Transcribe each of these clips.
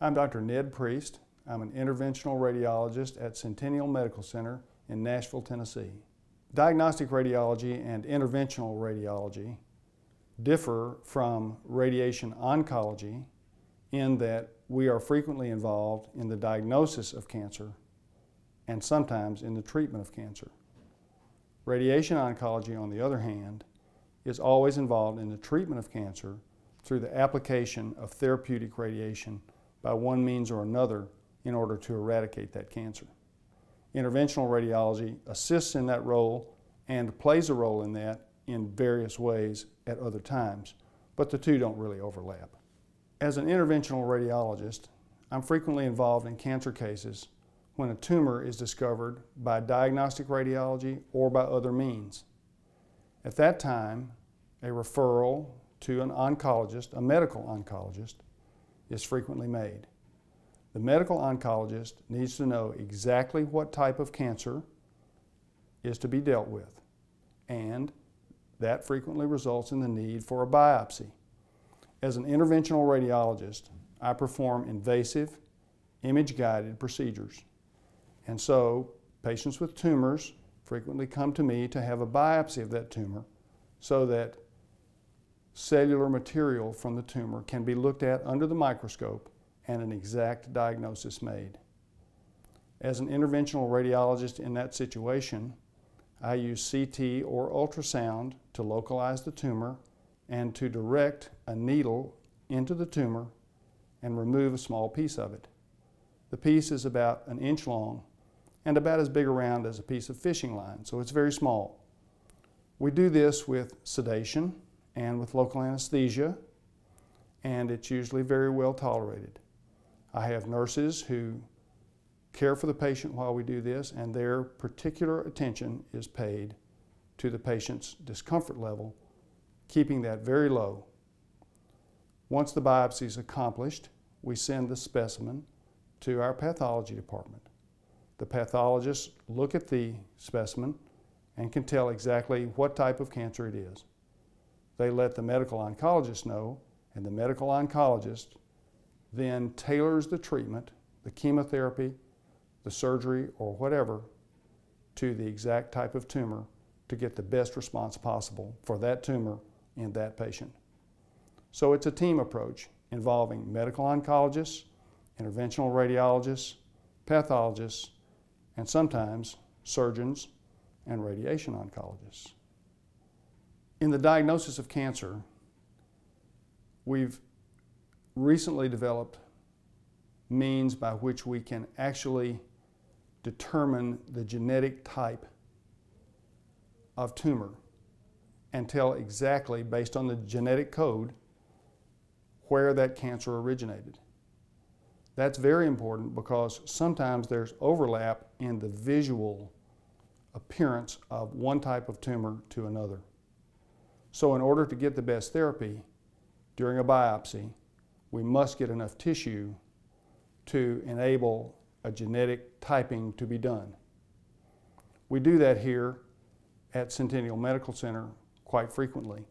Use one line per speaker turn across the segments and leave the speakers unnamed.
I'm Dr. Ned Priest. I'm an interventional radiologist at Centennial Medical Center in Nashville, Tennessee. Diagnostic radiology and interventional radiology differ from radiation oncology in that we are frequently involved in the diagnosis of cancer and sometimes in the treatment of cancer. Radiation oncology, on the other hand, is always involved in the treatment of cancer through the application of therapeutic radiation by one means or another in order to eradicate that cancer. Interventional radiology assists in that role and plays a role in that in various ways at other times, but the two don't really overlap. As an interventional radiologist, I'm frequently involved in cancer cases when a tumor is discovered by diagnostic radiology or by other means. At that time, a referral to an oncologist, a medical oncologist, is frequently made. The medical oncologist needs to know exactly what type of cancer is to be dealt with, and that frequently results in the need for a biopsy. As an interventional radiologist, I perform invasive, image-guided procedures. And so, patients with tumors frequently come to me to have a biopsy of that tumor so that cellular material from the tumor can be looked at under the microscope and an exact diagnosis made. As an interventional radiologist in that situation, I use CT or ultrasound to localize the tumor and to direct a needle into the tumor and remove a small piece of it. The piece is about an inch long and about as big around as a piece of fishing line, so it's very small. We do this with sedation and with local anesthesia, and it's usually very well tolerated. I have nurses who care for the patient while we do this, and their particular attention is paid to the patient's discomfort level, keeping that very low. Once the biopsy is accomplished, we send the specimen to our pathology department. The pathologists look at the specimen and can tell exactly what type of cancer it is. They let the medical oncologist know, and the medical oncologist then tailors the treatment, the chemotherapy, the surgery, or whatever, to the exact type of tumor to get the best response possible for that tumor in that patient. So it's a team approach involving medical oncologists, interventional radiologists, pathologists, and sometimes surgeons and radiation oncologists. In the diagnosis of cancer, we've recently developed means by which we can actually determine the genetic type of tumor and tell exactly, based on the genetic code, where that cancer originated. That's very important because sometimes there's overlap in the visual appearance of one type of tumor to another. So in order to get the best therapy during a biopsy, we must get enough tissue to enable a genetic typing to be done. We do that here at Centennial Medical Center quite frequently.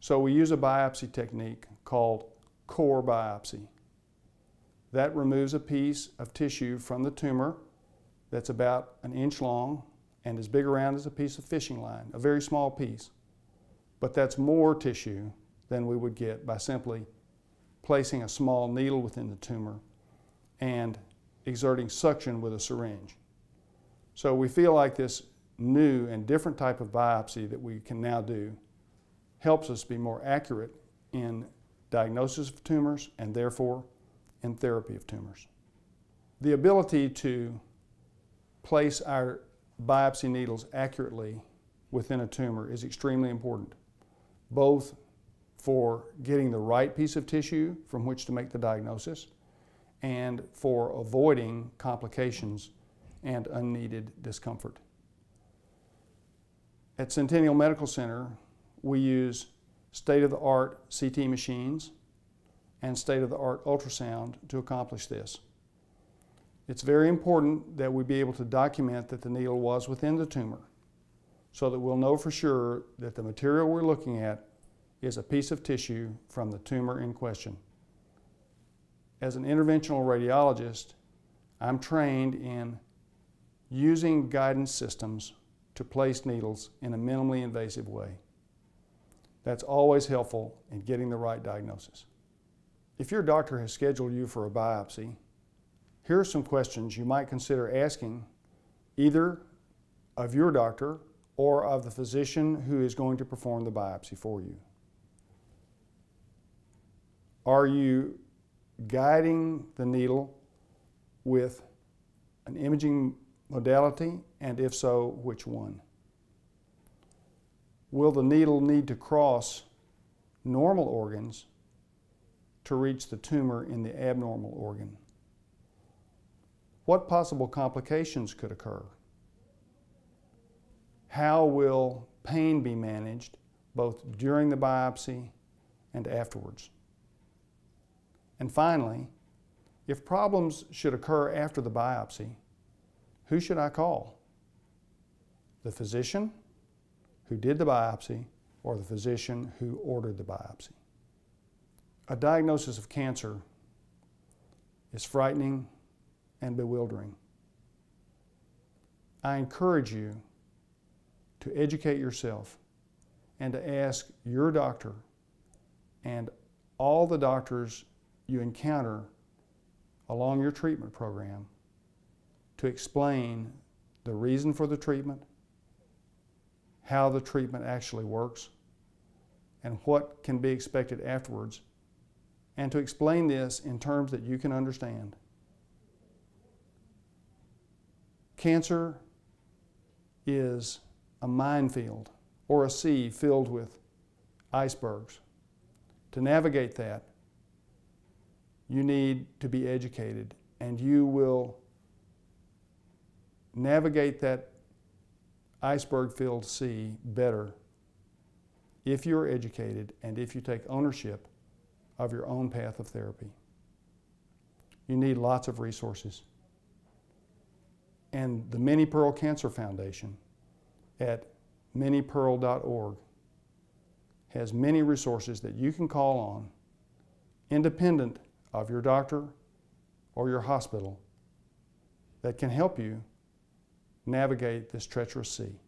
So we use a biopsy technique called core biopsy. That removes a piece of tissue from the tumor that's about an inch long and as big around as a piece of fishing line, a very small piece. But that's more tissue than we would get by simply placing a small needle within the tumor and exerting suction with a syringe. So we feel like this new and different type of biopsy that we can now do helps us be more accurate in diagnosis of tumors and therefore in therapy of tumors. The ability to place our biopsy needles accurately within a tumor is extremely important, both for getting the right piece of tissue from which to make the diagnosis and for avoiding complications and unneeded discomfort. At Centennial Medical Center, we use state-of-the-art CT machines and state-of-the-art ultrasound to accomplish this. It's very important that we be able to document that the needle was within the tumor so that we'll know for sure that the material we're looking at is a piece of tissue from the tumor in question. as an interventional radiologist, I'm trained in using guidance systems to place needles in a minimally invasive way. That's always helpful in getting the right diagnosis. If your doctor has scheduled you for a biopsy, here are some questions you might consider asking either of your doctor or of the physician who is going to perform the biopsy for you. Are you guiding the needle with an imaging modality, and if so, which one? Will the needle need to cross normal organs to reach the tumor in the abnormal organ? What possible complications could occur? How will pain be managed both during the biopsy and afterwards? And finally, if problems should occur after the biopsy, who should I call? The physician who did the biopsy or the physician who ordered the biopsy? A diagnosis of cancer is frightening and bewildering. I encourage you to educate yourself and to ask your doctor and all the doctors you encounter along your treatment program to explain the reason for the treatment, how the treatment actually works, and what can be expected afterwards, and to explain this in terms that you can understand. Cancer is a minefield or a sea filled with icebergs. To navigate that, you need to be educated, and you will navigate that iceberg filled sea better if you're educated and if you take ownership of your own path of therapy. You need lots of resources. And the Minnie Pearl Cancer Foundation at minniepearl.org has many resources that you can call on independent of your doctor or your hospital that can help you navigate this treacherous sea.